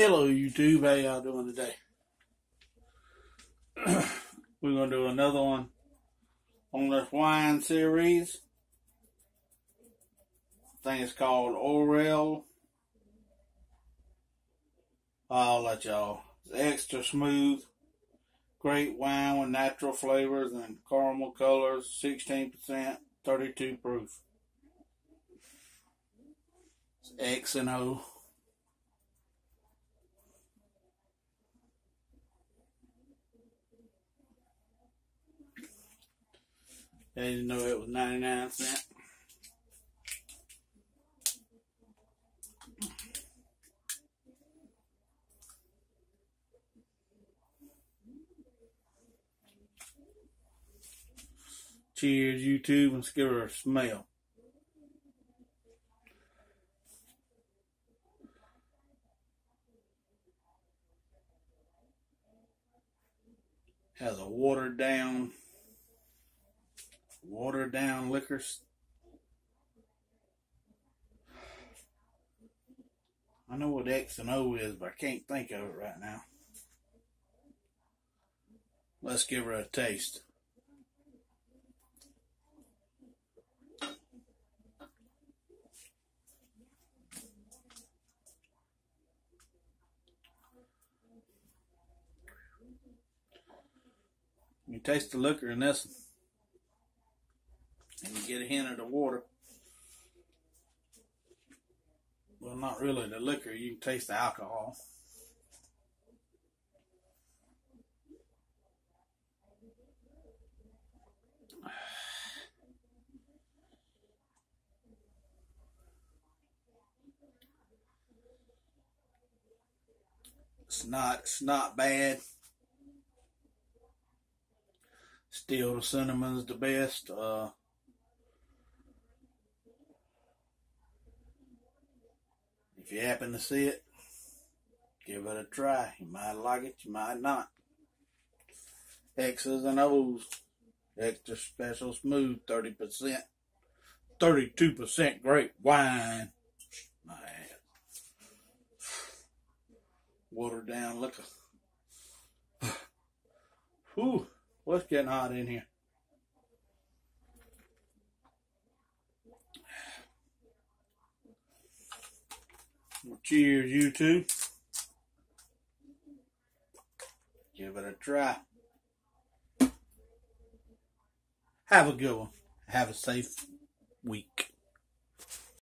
Hello YouTube, how y'all doing today? We're gonna do another one on this wine series. I think it's called Orelle. I'll let y'all. It's extra smooth, great wine with natural flavors and caramel colors, 16%, 32 proof. It's X and O. I didn't know it was 99 cents. Cheers, YouTube, and give her a smell. Has a watered down watered down liquors. I know what X and O is, but I can't think of it right now. Let's give her a taste. You taste the liquor in this and you get a hint of the water. Well, not really the liquor, you can taste the alcohol. It's not, it's not bad. Still, the cinnamon's the best. Uh, If you happen to see it, give it a try. You might like it, you might not. X's and O's. Extra special smooth, 30%. 32% great wine. My ass. Watered down liquor. Whew, what's getting hot in here? Cheers, you two. Give it a try. Have a good one. Have a safe week.